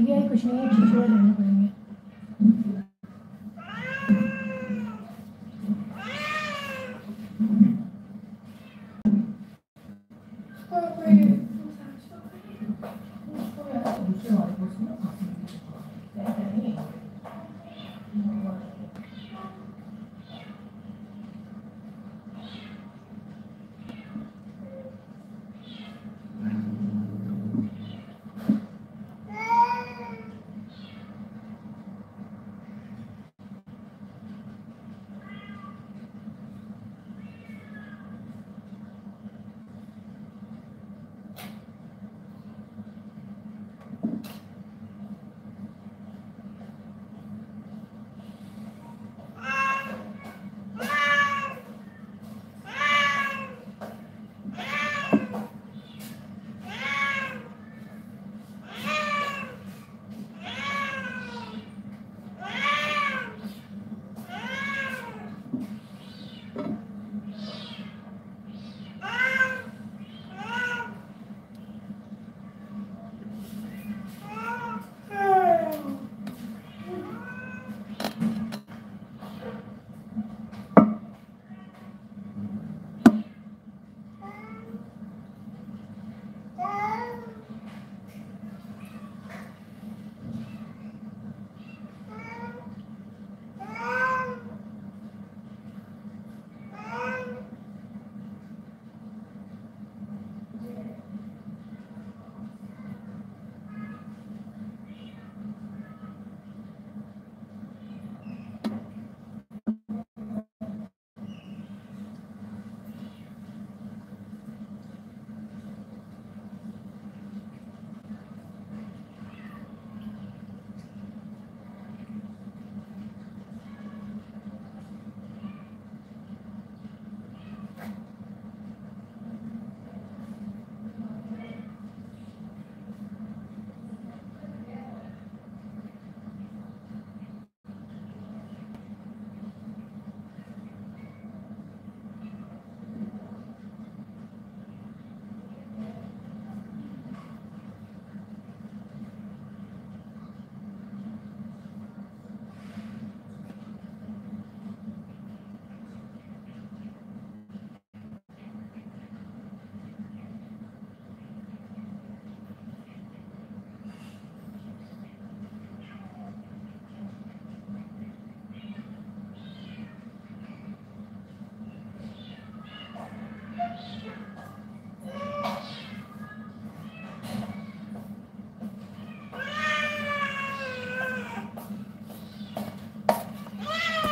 ठीक कुछ नहीं है शीशे में जाना पड़ेंगे।